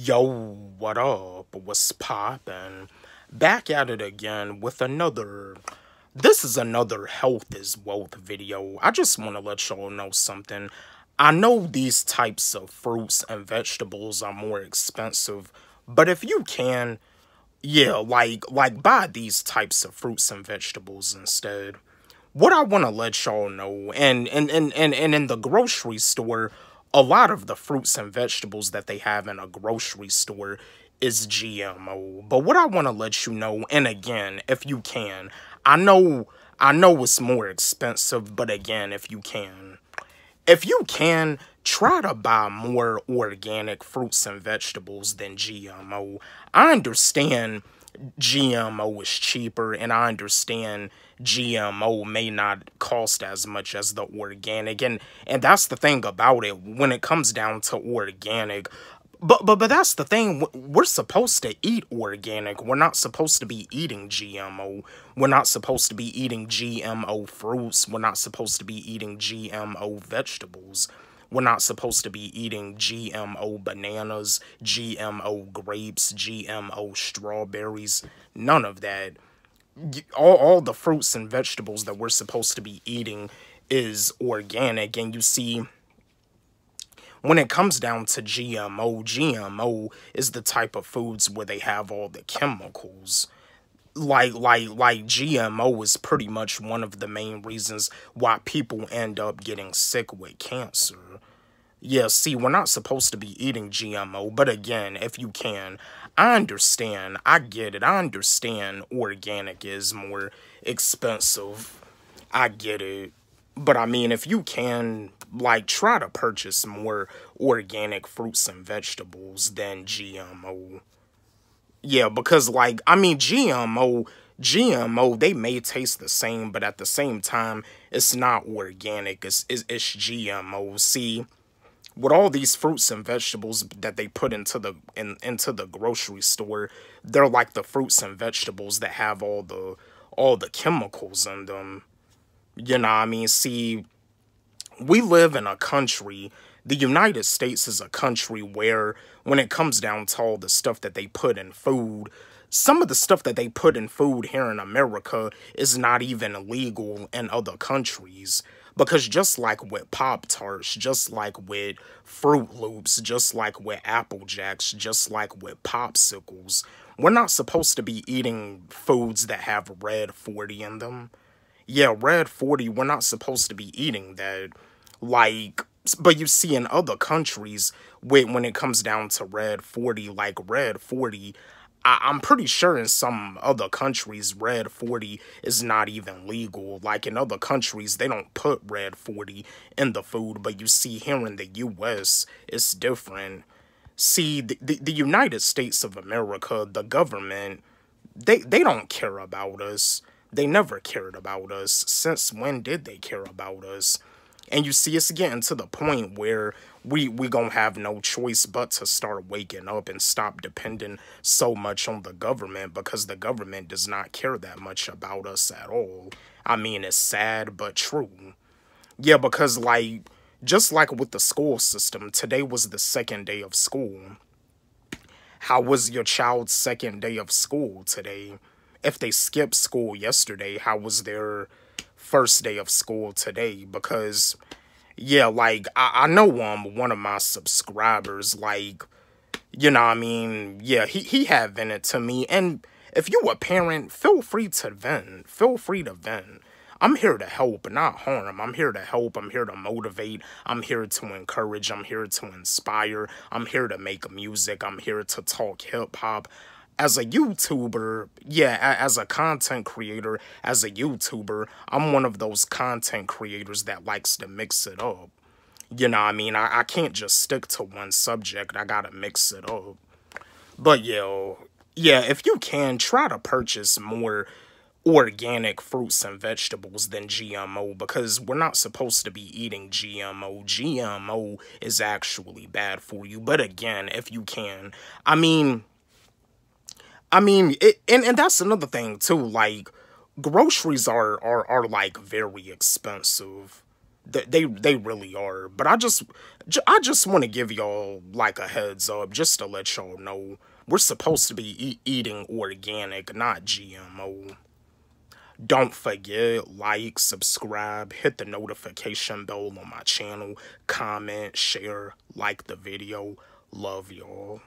Yo, what up? What's poppin'? Back at it again with another. This is another health is wealth video. I just want to let y'all know something. I know these types of fruits and vegetables are more expensive, but if you can, yeah, like like buy these types of fruits and vegetables instead. What I want to let y'all know, and and, and and and in the grocery store, a lot of the fruits and vegetables that they have in a grocery store is GMO. But what I want to let you know, and again, if you can, I know I know it's more expensive, but again, if you can, if you can, try to buy more organic fruits and vegetables than GMO. I understand GMO is cheaper, and I understand GMO may not cost as much as the organic, and and that's the thing about it. When it comes down to organic, but but but that's the thing. We're supposed to eat organic. We're not supposed to be eating GMO. We're not supposed to be eating GMO fruits. We're not supposed to be eating GMO vegetables. We're not supposed to be eating GMO bananas, GMO grapes, GMO strawberries. None of that. All, all the fruits and vegetables that we're supposed to be eating is organic. And you see, when it comes down to GMO, GMO is the type of foods where they have all the chemicals. Like, like, like GMO is pretty much one of the main reasons why people end up getting sick with cancer. Yeah, see, we're not supposed to be eating GMO, but again, if you can, I understand, I get it, I understand organic is more expensive. I get it. But I mean, if you can, like, try to purchase more organic fruits and vegetables than GMO. Yeah, because, like, I mean, GMO, GMO, they may taste the same, but at the same time, it's not organic. It's, it's, it's GMO. See, with all these fruits and vegetables that they put into the in, into the grocery store, they're like the fruits and vegetables that have all the all the chemicals in them. You know I mean? See, we live in a country, the United States is a country where when it comes down to all the stuff that they put in food, some of the stuff that they put in food here in America is not even legal in other countries. Because just like with Pop Tarts, just like with Froot Loops, just like with Apple Jacks, just like with Popsicles, we're not supposed to be eating foods that have red 40 in them. Yeah, red 40, we're not supposed to be eating that. Like, but you see in other countries, when when it comes down to red 40, like red 40, I, am pretty sure in some other countries, red 40 is not even legal. Like in other countries, they don't put red 40 in the food, but you see here in the U.S., it's different. See, the, the, the United States of America, the government, they, they don't care about us. They never cared about us. Since when did they care about us? And you see, it's getting to the point where we we gonna have no choice but to start waking up and stop depending so much on the government because the government does not care that much about us at all. I mean, it's sad but true. Yeah, because like just like with the school system, today was the second day of school. How was your child's second day of school today? If they skipped school yesterday, how was their first day of school today? Because yeah, like I, I know um one of my subscribers, like, you know I mean, yeah, he, he had vented to me. And if you a parent, feel free to vent. Feel free to vent. I'm here to help, not harm. I'm here to help. I'm here to motivate. I'm here to encourage. I'm here to inspire. I'm here to make music. I'm here to talk hip hop as a YouTuber, yeah, as a content creator, as a YouTuber, I'm one of those content creators that likes to mix it up. You know I mean? I, I can't just stick to one subject. I gotta mix it up. But, yo, yeah, if you can, try to purchase more organic fruits and vegetables than GMO because we're not supposed to be eating GMO. GMO is actually bad for you. But again, if you can, I mean I mean, it, and and that's another thing too. Like, groceries are are are like very expensive. they they really are but i just i just want to give y'all like a heads up just to let y'all know we're supposed to be e eating organic not gmo don't forget like subscribe hit the notification bell on my channel comment share like the video love y'all